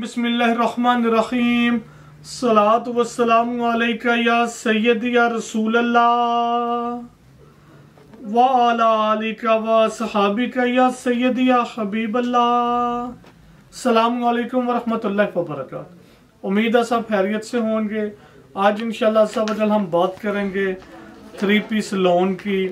बिस्मिल्लाहिर्रहमानिर्रहीम सलात वस्सलाम अलैका या सैयदी या रसूल अल्लाह व अला आलिका व सहाबिका या सैयदी या उम्मीद है सब खैरियत से होंगे आज इंशाल्लाह सब हम बात करेंगे थ्री पीस लोन की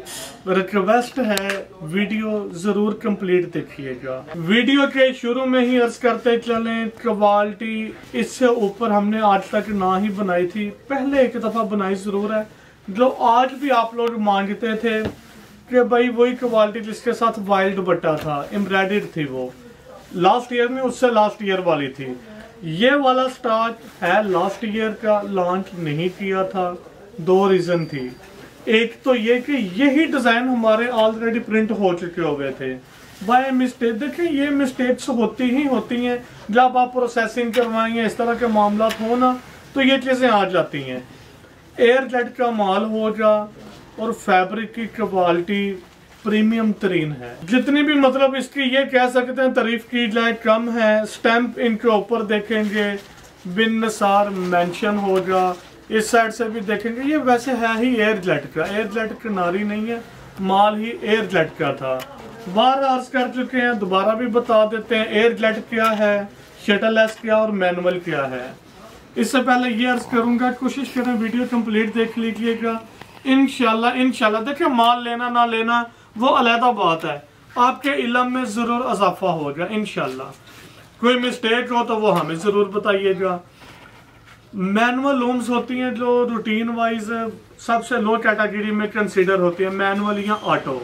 रिक्वेस्ट है वीडियो ज़रूर कंप्लीट देखिएगा। वीडियो के शुरू में ही अर्ज़ करते चले क्वालिटी इससे ऊपर हमने आज तक ना ही बनाई थी। पहले एक दफ़ा बनाई ज़रूर है, जो आज भी आप लोग मांगते थे कि भाई वही क्वालिटी जिसके साथ वाइल्ड बट्टा था एम्ब्रॉयड थी वो। लास्ट ईयर में उससे लास्ट ईयर वाली थी। ये वाला स्टार्ट है लास्ट ईयर का लॉन्च नहीं किया था, दो रीजन थी। एक तो ये कि यही डिज़ाइन हमारे ऑलरेडी प्रिंट हो चुके हो गए थे। बाय मिस्टेक देखिए, ये मिस्टेक्स होती ही होती हैं। जब आप प्रोसेसिंग करवाएँगे, इस तरह के मामला हो ना तो ये चीज़ें आ जाती हैं। एयर जेट का माल हो जा और फैब्रिक की क्वालिटी प्रीमियम तरीन है। जितनी भी मतलब इसकी ये कह सकते हैं, तारीफ़ की जाए, कम है। स्टैंप इनके ऊपर देखेंगे, बिन नसार मेंशन होगा इस साइड से भी देखेंगे, ये वैसे है ही एयर जेट का। एयर जेट किनारी नहीं है, माल ही एयर जेट का था। बार अर्ज़ कर चुके हैं, दोबारा भी बता देते हैं एयर जेट क्या है शटल एस क्या और मैनुअल क्या है। इससे पहले ये अर्ज़ करूँगा, कोशिश करें वीडियो कंप्लीट देख लीजिएगा। इनशाला इनशाला, देखिए माल लेना ना लेना, वो अलहदा बात है। आपके इलम में ज़रूर अजाफा होगा, इनशाला। कोई मिस्टेक हो तो वो हमें ज़रूर बताइएगा। मैनुअल लूम्स होती हैं जो रूटीन वाइज सबसे लो कैटेगरी में कंसीडर होती है मैनुअल या ऑटो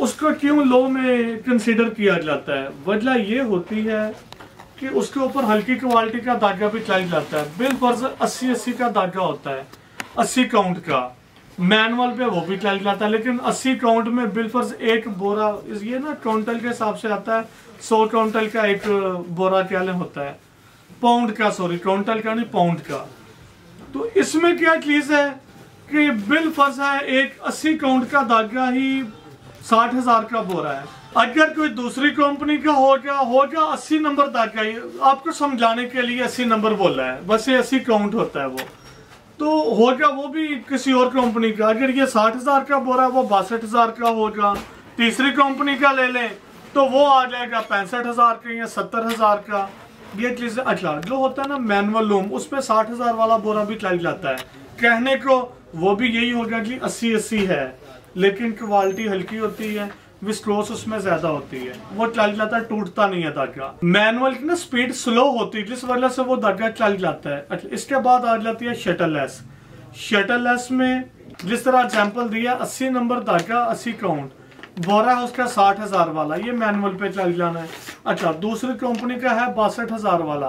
उसको क्यों लो में कंसीडर किया जाता है? वजह ये होती है कि उसके ऊपर हल्की क्वालिटी का धागा भी चल जाता है। बिल फ़र्ज़ अस्सी अस्सी का धागा होता है, अस्सी काउंट का। मैनुअल पे वो भी चल जाता है, लेकिन अस्सी काउंट में बिल फ़र्ज़ एक बोरा, ये ना काउंटल के हिसाब से आता है, सौ काउंटल का एक बोरा क्या होता है। पाउंड का सॉरी क्विंटल का नहीं पाउंड का। तो इसमें क्या चीज़ है कि बिल फ़र्ज़ है, एक अस्सी काउंट का धागा ही साठ हज़ार का बोरा है। अगर कोई दूसरी कंपनी का हो गया हो गया अस्सी नंबर धागा ही। आपको समझाने के लिए अस्सी नंबर बोल है, बस ये अस्सी काउंट होता है वो। तो होगा वो भी किसी और कंपनी का। अगर ये साठ हज़ार का बोरा वो बासठ हज़ार का होगा। तीसरी कंपनी का ले लें तो वो आ जाएगा पैंसठ हज़ार का या सत्तर हज़ार का। ये चीज़ अच्छा जो होता है ना मैनुअल लूम उस पर साठ हज़ार वाला बोरा भी चल जाता है। कहने को वो भी यही होगा कि अस्सी अस्सी है। लेकिन क्वालिटी हल्की होती है विस्क्रोस उसमें ज़्यादा होती है। वो चल जाता है, टूटता नहीं है धागा मैनुअल की ना स्पीड स्लो होती है, जिस वजह से वो धागा चल जाता है। अच्छा इसके बाद आ जाती है शटल लेस शटल लेस में जिस तरह एग्ज़ाम्पल दिया, अस्सी नंबर धागा अस्सी काउंट बोरा है, उसका साठ हज़ार वाला। ये मैनुअल पे चल जाना है। अच्छा दूसरी कंपनी का है बासठ हज़ार वाला।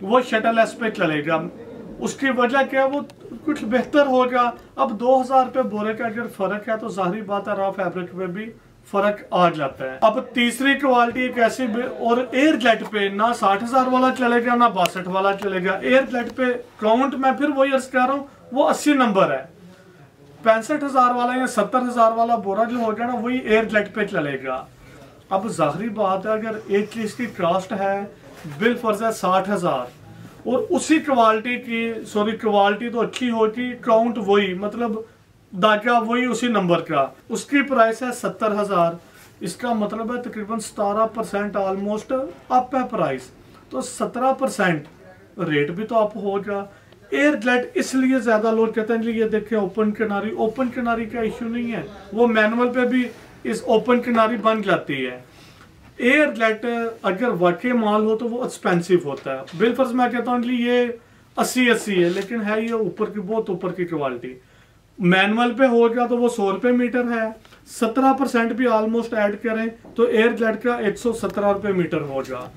वो शटल एस पे चलेगा। उसकी वजह क्या है वो कुछ बेहतर होगा। अब दो हज़ार रुपये बोरे का अगर फ़र्क है तो जाहरी बात है रॉ फैब्रिक में भी फ़र्क आ जाता है। अब तीसरी क्वालिटी एक ऐसी और एयर जेट पे ना साठ हज़ार वाला चलेगा, ना बासठ वाला चलेगा। एयर जेट पे काउंट में फिर वही अर्ज़ कर रहा हूँ, वो अस्सी नंबर है। पैंसठ हज़ार वाला या सत्तर हज़ार वाला बोरा जो होगा ना, वही एयर जेट पे चलेगा। अब जाहरी बात है, अगर एक चीज़ की कास्ट है बिल फ़र्ज़ है साठ हज़ार, और उसी क्वालिटी की सॉरी क्वालिटी तो अच्छी होती काउंट वही मतलब दागा वही उसी नंबर का। उसकी प्राइस है सत्तर हज़ार, इसका मतलब है तकरीबन सतारह परसेंट ऑलमोस्ट अप है प्राइस तो सत्रह परसेंट रेट भी तो अप होगा एयर जेट इसलिए ज़्यादा लोग कहते हैं ये देखें ओपन किनारी ओपन किनारी का इश्यू नहीं है। वो मैनुअल पे भी इस ओपन किनारी बन जाती है। एयर जेट अगर वाकई माल हो तो वो एक्सपेंसिव होता है। बिल फ़र्ज़ मैं कहता हूँ ये अस्सी अस्सी है, लेकिन है ये ऊपर की, बहुत ऊपर की क्वालिटी मैनुअल पे हो गया तो वो सौ रुपए मीटर है। सत्रह परसेंट भी ऑलमोस्ट ऐड करें तो एयर जेट का एक सौ सत्रह रुपए मीटर हो होगा।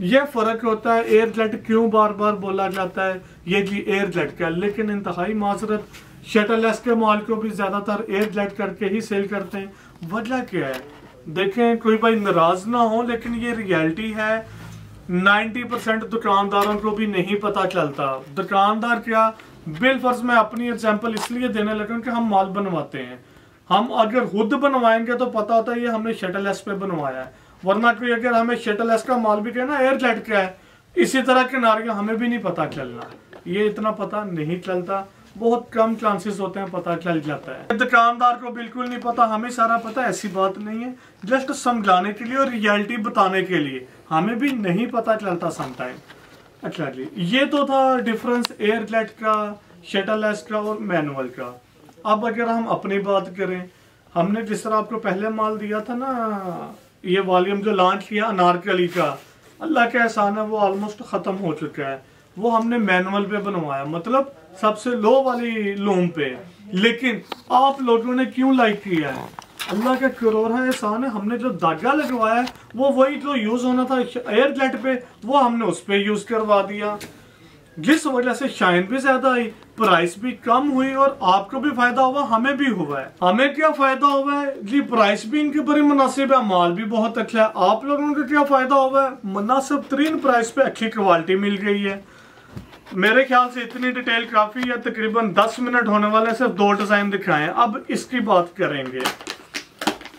ये फ़र्क होता है एयर जेट क्यों बार बार बोला जाता है? ये जी एयर जेट का लेकिन इंतहाई माजरत शटल एस के माल को भी ज़्यादातर एयर जेट करके ही सेल करते हैं। वजह क्या है? देखें, कोई भाई नाराज़ ना हो, लेकिन ये रियलिटी है। 90 परसेंट दुकानदारों को भी नहीं पता चलता। दुकानदार क्या? बिल फ़र्ज़ में अपनी एग्ज़ाम्पल इसलिए देने लगे कि हम माल बनवाते हैं। हम अगर खुद बनवाएँगे तो पता होता है ये हमने शटल एस पे बनवाया है। वरना कोई अगर हमें शटल एस का माल भी कहना एयर जेट क्या है? इसी तरह के नारियाँ हमें भी नहीं पता चलना। ये इतना पता नहीं चलता। बहुत कम चांसेस होते हैं पता चल जाता है। दुकानदार को बिल्कुल नहीं पता, हमें सारा पता, ऐसी बात नहीं है। जस्ट समझाने के लिए और रियलिटी बताने के लिए। हमें भी नहीं पता चलता समटाइम अच्छा जी, ये तो था डिफरेंस एयरजेट का शटल एस का और मैनुअल का। अब अगर हम अपनी बात करें, हमने जिस तरह आपको पहले माल दिया था ना ये वॉल्यूम जो लॉन्च किया, अनारकली का, अल्लाह का एहसान है, वो ऑलमोस्ट ख़त्म हो चुका है। वो हमने मैनुअल पे बनवाया मतलब सबसे लो वाली लूम पे। लेकिन आप लोगों ने क्यों लाइक किया है? अल्लाह का करोड़ है एहसान है, हमने जो धागा लगवाया है, वो वही जो यूज़ होना था एयर जेट पे, वो हमने उस पर यूज़ करवा दिया। जिस वजह से शाइन भी ज़्यादा आई प्राइस भी कम हुई और आपको भी फ़ायदा हुआ, हमें भी हुआ है। हमें क्या फ़ायदा हुआ है? जी प्राइस भी इनकी बड़ी मुनासिब है, माल भी बहुत अच्छा है। आप लोगों को क्या फ़ायदा हुआ है? मुनासिब तरीन प्राइस पे अच्छी क्वालिटी मिल गई है। मेरे ख्याल से इतनी डिटेल काफ़ी है, तकरीबन 10 मिनट होने वाले सिर्फ़ दो डिज़ाइन दिखाए। अब इसकी बात करेंगे।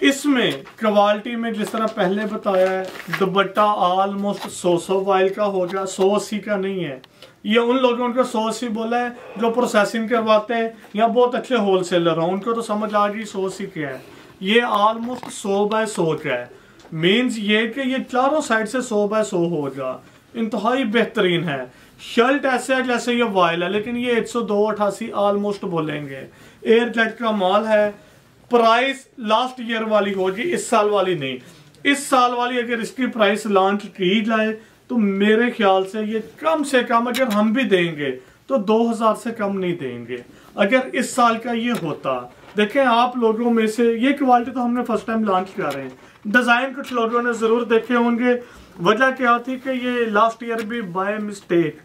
इसमें क्वालिटी में जिस तरह पहले बताया है दुबट्टा ऑलमोस्ट सौ सौ वाइल का हो गया, सौ अस्सी का नहीं है। ये उन लोगों को सौ अस्सी बोला है जो प्रोसेसिंग करवाते हैं, या बहुत अच्छे होलसेलर हैं, उनको तो समझ आ गई सौ अस्सी क्या है। ये ऑलमोस्ट सौ बाय सौ का है। मीन्स ये कि ये चारों साइड से सौ बाय सौ होगा इंतहाई बेहतरीन है। शर्ट ऐसे है जैसे ये वायल है, लेकिन ये एक सौ दो अठासी ऑलमोस्ट बोलेंगे। एयर जेट का माल है प्राइस लास्ट ईयर वाली होगी इस साल वाली नहीं। इस साल वाली अगर इसकी प्राइस लॉन्च की जाए तो मेरे ख्याल से ये कम से कम अगर हम भी देंगे तो 2000 से कम नहीं देंगे। अगर इस साल का ये होता, देखें आप लोगों में से, ये क्वालिटी तो हमने फ़र्स्ट टाइम लॉन्च कर रहे हैं। डिज़ाइन कुछ लोगों ने ज़रूर देखे होंगे। वजह क्या थी कि ये लास्ट ईयर भी बाय मिस्टेक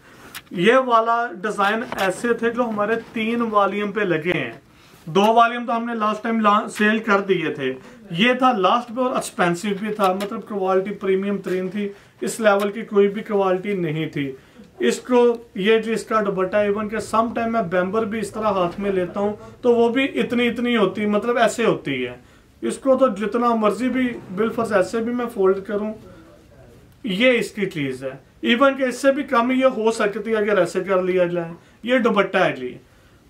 ये वाला डिज़ाइन ऐसे थे जो हमारे तीन वॉल्यूम पे लगे हैं। दो वॉल्यूम तो हमने लास्ट टाइम ला सेल कर दिए थे। ये था लास्ट पे और एक्सपेंसिव भी था। मतलब क्वालिटी प्रीमियम तरीन थी। इस लेवल की कोई भी क्वालिटी नहीं थी। इसको ये जो इसका दुपट्टा इवन के सम टाइम मैं बैम्बर भी इस तरह हाथ में लेता हूँ तो वो भी इतनी इतनी होती मतलब ऐसे होती है। इसको तो जितना मर्ज़ी भी बिलफर्स ऐसे भी मैं फोल्ड करूँ। ये इसकी चीज़ है। इवन के इससे भी कम ये हो सकती है अगर ऐसे कर लिया जाए। ये दुपट्टा है जी।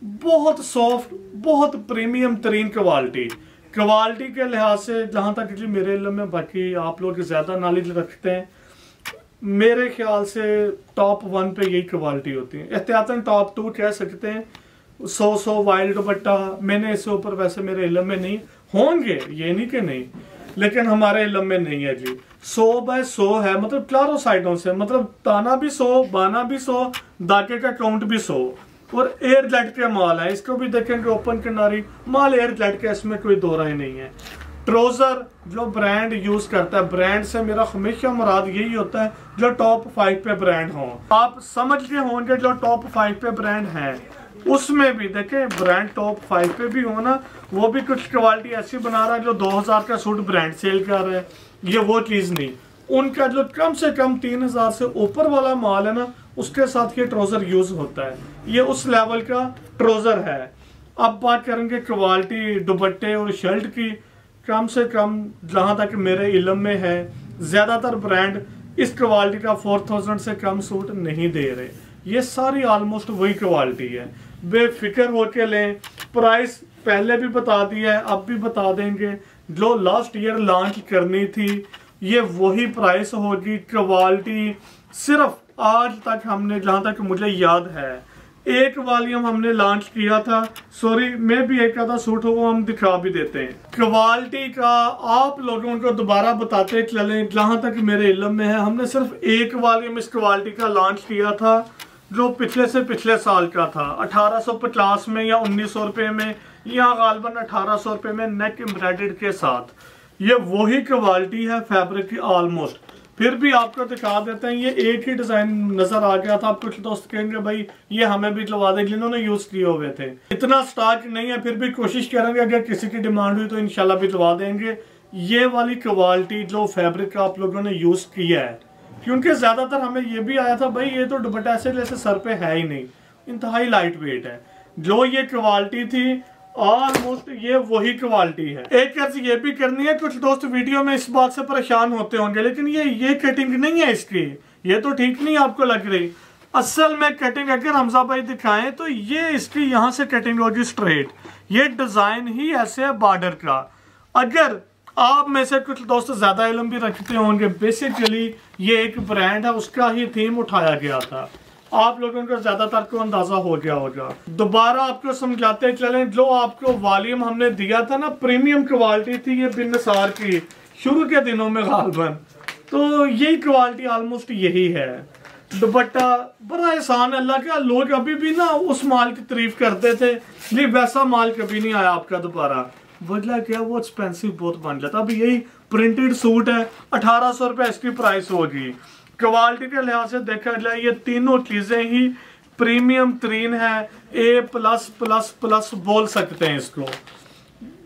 बहुत सॉफ्ट बहुत प्रीमियम तरीन क्वालिटी क्वालिटी के लिहाज से जहाँ तक जी मेरे इलम में बाकी आप लोग ज़्यादा नॉलेज रखते हैं, मेरे ख्याल से टॉप वन पे यही क्वालिटी होती है। एहतियातन टॉप टू कह सकते हैं। सौ सौ वाइल्ड दुपट्टा, मैंने इससे ऊपर वैसे मेरे इलम में नहीं, होंगे, ये नहीं कि नहीं, लेकिन हमारे इलम में नहीं है जी। सौ बाय सौ है मतलब चारों साइडों से मतलब ताना भी सौ, बाना भी सौ दाके का काउंट भी सौ। और एयर जेट के माल है, इसको भी देखेंगे ओपन किनारी, माल एयर जेट के इसमें कोई दो राय नहीं है। ट्रोजर जो ब्रांड यूज़ करता है ब्रांड से मेरा हमेशा मुराद यही होता है, जो टॉप फाइव पे ब्रांड हो। आप समझ के होंगे जो टॉप फाइव पे ब्रांड है। उसमें भी देखें ब्रांड टॉप फाइव पे भी हो ना, वो भी कुछ क्वालिटी ऐसी बना रहा है जो 2000 का सूट ब्रांड सेल कर रहा है। ये वो चीज़ नहीं। उनका जो कम से कम तीन हज़ार से ऊपर वाला माल है ना, उसके साथ ये ट्रोजर यूज़ होता है। ये उस लेवल का ट्रोजर है। अब बात करेंगे क्वालिटी, दुपट्टे और शर्ट की। कम से कम जहाँ तक मेरे इलम में है, ज़्यादातर ब्रांड इस क्वालिटी का फोर थाउज़ेंड से कम सूट नहीं दे रहे। ये सारी ऑलमोस्ट वही क्वालिटी है। बेफिक्र होके लें प्राइस पहले भी बता दिया है, अब भी बता देंगे। जो लास्ट ईयर लॉन्च करनी थी ये वही प्राइस होगी क्वालिटी सिर्फ़ आज तक हमने, जहाँ तक मुझे याद है। एक वॉल्यूम हमने लॉन्च किया था। सॉरी मैं भी एक आधा सूट हो वो हम दिखा भी देते हैं। क्वालिटी का आप लोगों को दोबारा बताते चले, जहाँ तक मेरे इलम में है, हमने सिर्फ़ एक वॉल्यूम इस क्वालिटी का लॉन्च किया था, जो पिछले से पिछले साल का था। 1850 में या उन्नीस सौ रुपए में, या गालबन अठारह सौ रुपए में नेक एम्ब्रॉयडेड के साथ। ये वही क्वालिटी है फैब्रिक की ऑलमोस्ट फिर भी आपको दिखा देते हैं, ये एक ही डिज़ाइन नज़र आ गया था। कुछ दोस्त कहेंगे, भाई, ये हमें भी दिलवा दे जिन्होंने यूज़ किए हुए थे। इतना स्टॉक नहीं है, फिर भी कोशिश करेंगे, अगर किसी की डिमांड हुई तो इनशाला भी दिलवा देंगे। ये वाली क्वालिटी जो फैब्रिक आप लोगों ने यूज़ किया है, क्योंकि ज़्यादातर हमें ये भी आया था, भाई, ये तो दुपट्टा ऐसे जैसे सर पे है ही नहीं, इंतहाई लाइट वेट है। जो ये क्वालिटी थी ऑलमोस्ट ये वही क्वालिटी है। एक अर्ज़ ये भी करनी है, कुछ दोस्त वीडियो में इस बात से परेशान होते होंगे, लेकिन ये ये कटिंग नहीं है इसकी। ये तो ठीक नहीं आपको लग रही। असल में कटिंग अगर हमजा भाई दिखाएँ तो ये इसकी यहाँ से कटिंग होगी स्ट्रेट ये डिज़ाइन ही ऐसे है बॉर्डर का। अगर आप में से कुछ दोस्त ज़्यादा इलम भी रखते होंगे बेसिकली ये एक ब्रांड है, उसका ही थीम उठाया गया था। आप लोगों को ज़्यादातर को अंदाज़ा हो गया होगा। दोबारा आपको समझाते चले, जो आपको वॉल्यूम हमने दिया था ना, प्रीमियम क्वालिटी थी ये बिनसार की, शुरू के दिनों में गालबन तो यही क्वालिटी ऑलमोस्ट यही है। दुपट्टा बड़ा एहसान अल्लाह का लोग अभी भी ना उस माल की तारीफ़ करते थे नहीं वैसा माल कभी नहीं आया आपका दोबारा। बदला क्या, वो एक्सपेंसिव बहुत बन जाता। अभी यही प्रिंटेड सूट है, अठारह सौ रुपए इसकी प्राइस होगी। क्वालिटी के लिहाज से देखा जाए, ये तीनों चीज़ें ही प्रीमियम तरीन है। ए प्लस प्लस प्लस बोल सकते हैं इसको।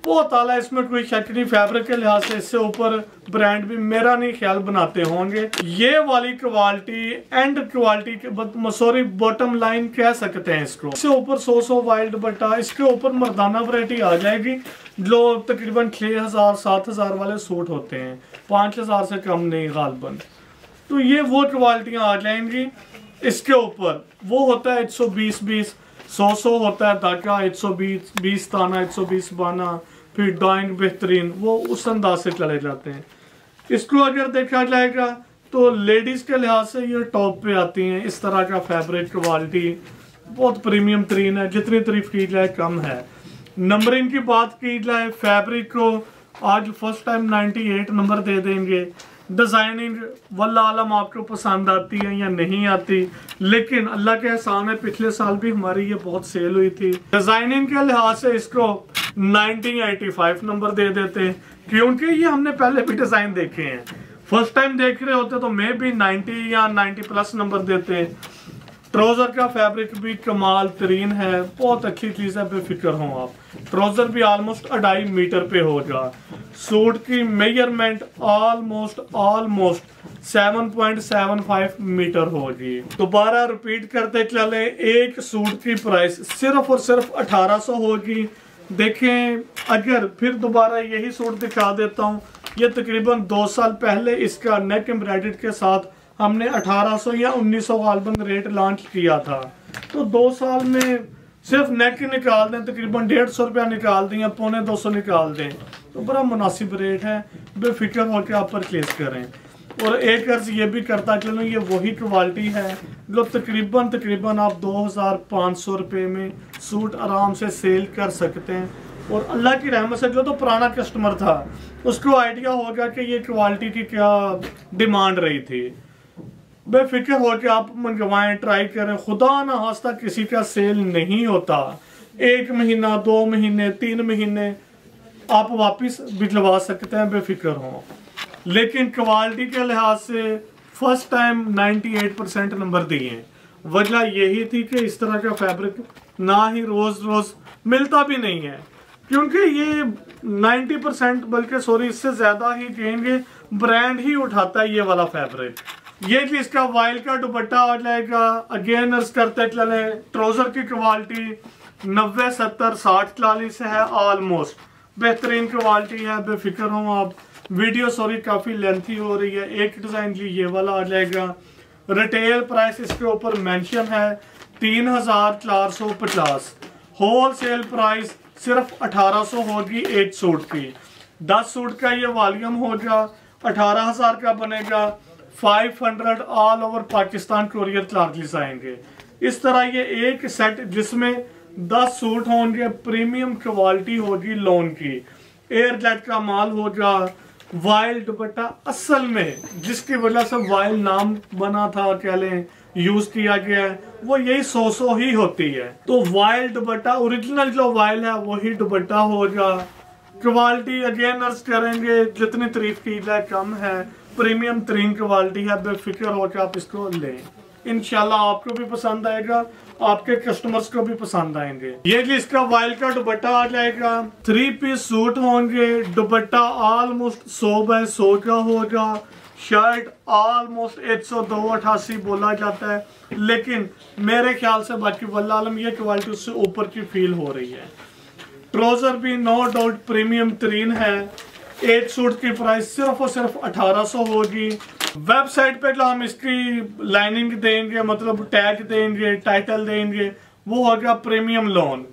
बहुत आला इसमें कोई शक नहीं फैब्रिक के लिहाज से इससे ऊपर ब्रांड भी मेरा नहीं ख्याल बनाते होंगे। ये वाली quality and quality sorry bottom line कह सकते हैं इसको। इससे ऊपर सो सो वाइल्ड बटा, इसके ऊपर मर्दाना वरायटी आ जाएगी। जो तकरीबन छह हज़ार, सात हज़ार वाले सूट होते हैं। पाँच हज़ार से कम नहीं, गालबन। तो ये वो क्वालिटियाँ आ जाएँगी। इसके ऊपर वो होता है एक सौ बीस बीस, सौ सौ होता है धागा, एक सौ बीस बीस ताना, एक सौ बीस बाना, फिर ड्राइंग बेहतरीन, वो उस अंदाज से चले जाते हैं। इसको अगर देखा जाएगा तो लेडीज़ के लिहाज से ये टॉप पे आती हैं। इस तरह का फैब्रिक क्वालिटी बहुत प्रीमियम तरीन है, जितनी तरीफ की जाए कम है। नंबरिंग की बात की जाए, फैब्रिक को आज फ़र्स्ट टाइम 98 नंबर दे देंगे। डिज़ाइनिंग वल्ला आलम आपको पसंद आती है या नहीं आती, लेकिन अल्लाह के एहसान है, पिछले साल भी हमारी ये बहुत सेल हुई थी। डिज़ाइनिंग के लिहाज से इसको 1985 नंबर दे देते हैं, क्योंकि ये हमने पहले भी डिज़ाइन देखे हैं। फ़र्स्ट टाइम देख रहे होते तो मे भी 90 या 90 प्लस नंबर देते हैं। ट्राउज़र का फैब्रिक भी कमाल तरीन है, बहुत अच्छी चीज़ है, बेफिक्र हो आप। ट्राउज़र भी ऑलमोस्ट अढ़ाई मीटर पे होगा सूट की मेज़रमेंट ऑलमोस्ट ऑलमोस्ट 7.75 मीटर होगी दोबारा रिपीट करते चले, एक सूट की प्राइस सिर्फ़ और सिर्फ़ 1800 होगी देखें, अगर फिर दोबारा यही सूट दिखा देता हूँ, ये तकरीबन दो साल पहले इसका नेक एम्ब्रॉयड के साथ हमने 1800 या 1900 सौ गालबन रेट लॉन्च किया था। तो दो साल में सिर्फ़ नेक निकाल दें, तकरीबन डेढ़ सौ रुपया निकाल दें या पौने दो सौ निकाल दें तो बड़ा मुनासिब रेट है। बेफिक्र होकर आप परचेज करें। और एक अर्ज़ ये भी करता चलो, ये वही क्वालिटी है जो तकरीबन तकरीबन आप दो हज़ार पाँच सौ रुपये में सूट आराम से सेल कर सकते हैं। और अल्लाह की रहमत से, जो तो पुराना कस्टमर था, उसको आइडिया होगा कि ये क्वालिटी की क्या डिमांड रही थी। बेफिक्र हो के आप मंगवाएँ ट्राई करें। खुदा ना हास्ता किसी का सेल नहीं होता। एक महीना, दो महीने, तीन महीने आप वापस भिजवा सकते हैं, बेफिक्र हो। लेकिन क्वालिटी के लिहाज से फ़र्स्ट टाइम 98 परसेंट नंबर दिए। वजह यही थी कि इस तरह का फैब्रिक ना ही रोज रोज मिलता भी नहीं है। क्योंकि ये 90 परसेंट बल्कि सॉरी इससे ज़्यादा ही कहेंगे ब्रांड ही उठाता है ये वाला फैब्रिक ये भी इसका वाइल का दुपट्टा आ जाएगा। अगेन करते चले। ट्राउज़र की क्वालिटी नब्बे, सत्तर, साठ, चालीस है ऑलमोस्ट बेहतरीन क्वालिटी है, बेफिक्र हो आप। वीडियो सॉरी काफ़ी लेंथी हो रही है। एक डिज़ाइन जी, ये वाला आ जाएगा। रिटेल प्राइस इसके ऊपर मेंशन है, तीन हज़ार चार सौ पचास। होल सेल प्राइस सिर्फ़ अठारह सौ होगी एक सूट की। दस सूट का ये वॉल्यूम होगा अठारह हज़ार का बनेगा। 500 all over Pakistan courier charges आएँगे। इस तरह ये एक सेट जिसमें 10 सूट होंगे प्रीमियम क्वालिटी होगी लोन की। एयर जेट का माल होगा वाइल दुपट्टा असल में, जिसकी वजह से वाइल नाम बना था, कह लें यूज़ किया गया है, वो यही सो सो ही होती है। तो वाइल दुपट्टा ओरिजिनल जो वाइल है, वही दुपट्टा होगा। क्वालिटी अगेन अर्ज़ करेंगे, जितनी तारीफ़ की जाए, कम है। प्रीमियम तरीन क्वालिटी है बेफिक्र होकर आप इसको लें। इनशाला आपको भी पसंद आएगा, आपके कस्टमर्स को भी पसंद आएँगे। ये जी इसका वाइल का दुपट्टा आ जाएगा। थ्री पीस सूट होंगे, दुपट्टा ऑलमोस्ट सौ बाय सौ का होगा। शर्ट ऑलमोस्ट एक सौ दो अठासी बोला जाता है। लेकिन मेरे ख्याल से बाकी वल्लालम ये क्वालिटी उससे ऊपर की फील हो रही है। ट्रोजर भी नो डाउट प्रीमियम तरीन है। एक सूट की प्राइस सिर्फ़ और सिर्फ़ 1800 होगी। वेबसाइट पे जो हम इसकी लाइनिंग देंगे मतलब टैग देंगे टाइटल देंगे, वो हो गया premium lawn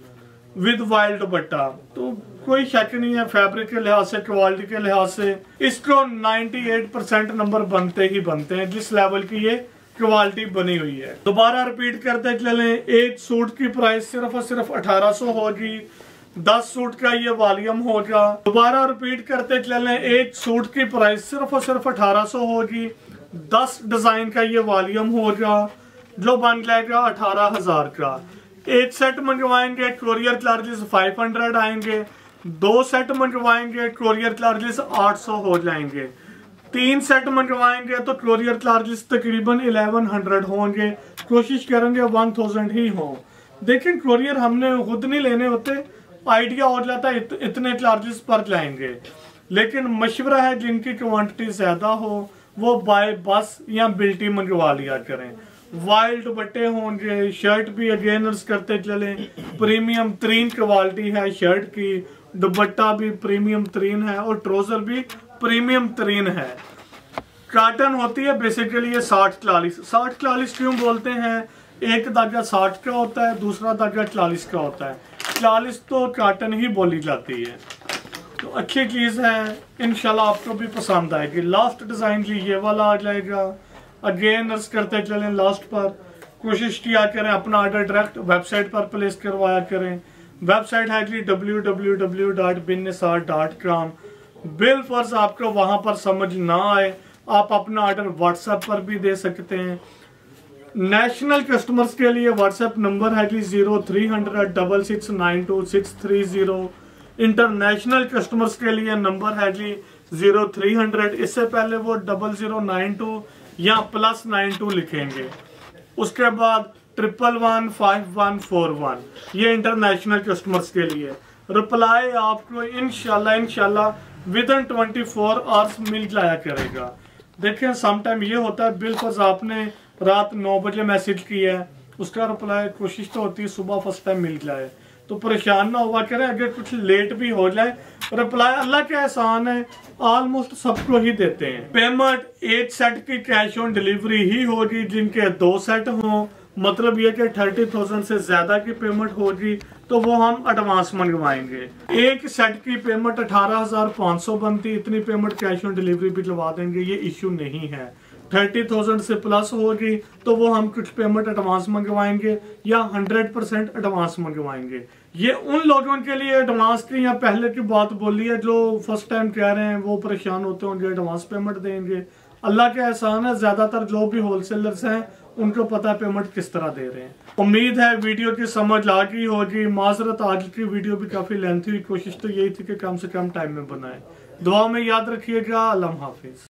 with wild dupatta. तो कोई शक नहीं है फैब्रिक के लिहाज से क्वालिटी के लिहाज से, इसको 98 परसेंट नंबर बनते ही बनते हैं, जिस लेवल की ये क्वालिटी बनी हुई है। दोबारा रिपीट करते चले, एक सूट की प्राइस सिर्फ़ और सिर्फ़ 1800 होगी। दस सूट का ये वॉल्यूम होगा। दोबारा रिपीट करते चले, एक सूट की प्राइस सिर्फ़ और सिर्फ़ 1800 होगी। दस डिज़ाइन का ये वॉल्यूम होगा, जो बन जाएगा अठारह हज़ार का। एक सेट मंगवाएँगे कोरियर चार्जेस 500 आएँगे। दो सेट मंगवाएँगे कोरियर चार्जेस 800 हो जाएँगे। तीन सेट मंगवाएँगे तो कोरियर चार्जेस तकरीबन 1100 होंगे। कोशिश करेंगे 1000 ही हो। लेकिन कोरियर हमने खुद नहीं लेने होते। आइडिया हो जाता है? इत, इतने चार्जेस पर जाएँगे। लेकिन मशवरा है जिनकी क्वांटिटी ज़्यादा हो वो बाय बस या बिल्टी मंगवा लिया करें। वाइल्ड बट्टे होंगे शर्ट भी अगेनर्स करते चले। प्रीमियम तरीन क्वालिटी है शर्ट की। दुपट्टा भी प्रीमियम तरीन है और ट्रोजर भी प्रीमियम तरीन है। काटन होती है बेसिकली ये साठ चालीस। साठ चालीस क्यों बोलते हैं? एक धागा साठ का होता है दूसरा धागा चालीस का होता है। चालीस तो काटन ही बोली जाती है। तो अच्छी चीज़ है। इनशाला आपको भी पसंद आएगी। लास्ट डिज़ाइन जी ये वाला आ जाएगा। अगेन अर्ज़ करते चलें लास्ट पर। कोशिश किया करें अपना ऑर्डर डायरेक्ट वेबसाइट पर प्लेस करवाया करें। वेबसाइट है जी W W W dot dot com bill फ़र्ज़ आपको वहाँ पर समझ ना आए। आप अपना ऑर्डर व्हाट्सएप पर भी दे सकते हैं। नेशनल कस्टमर्स के लिए व्हाट्सएप नंबर है जी zero three hundred double six nine two six three zero international customers के लिए नंबर है जी ज़ीरो थ्री हंड्रेड इससे पहले वो डबल ज़ीरो नाइन टू या प्लस नाइन टू लिखेंगे। उसके बाद triple one five one four one ये इंटरनेशनल कस्टमर्स के लिए। रिप्लाई आपको इनशाला इनशाला within twenty four hours मिल जाया करेगा। देखें समटाइम ये होता है, बिल बिल्कुल आपने रात नौ बजे मैसेज किया है। उसका रिप्लाई कोशिश तो होती है, सुबह फ़र्स्ट टाइम मिल जाए। तो परेशान ना हुआ करें, अगर कुछ लेट भी हो जाए रिप्लाई अल्लाह के एहसान है ऑलमोस्ट सबको ही देते हैं। पेमेंट एक सेट की कैश ऑन डिलीवरी ही होगी, जिनके दो सेट हों। मतलब ये कि थर्टी थाउज़ेंड से ज़्यादा की पेमेंट होगी तो वो हम एडवांस मंगवाएँगे। एक सेट की पेमेंट अठारह हज़ार पाँच सौ बनती, इतनी पेमेंट कैश ऑन डिलीवरी भी लगा देंगे, ये इश्यू नहीं है। थर्टी थाउज़ेंड से प्लस होगी तो वो हम कुछ पेमेंट एडवांस मंगवाएँगे या हंड्रेड परसेंट एडवांस मंगवाएँगे। ये उन लोगों के लिए एडवांस की या पहले की बात बोली है जो फ़र्स्ट टाइम कह रहे हैं, वो परेशान होते होंगे एडवांस पेमेंट देंगे। अल्लाह के एहसान है, ज़्यादातर जो भी होलसेलर्स हैं, उनको पता है पेमेंट किस तरह दे रहे हैं। उम्मीद है वीडियो की समझ आ गई होगी। माजरत, आज की वीडियो भी काफ़ी लेंथी हुई। कोशिश तो यही थी कि कम से कम टाइम में बनाए। दुआ में याद रखिएगा। अल्लाह हाफिज।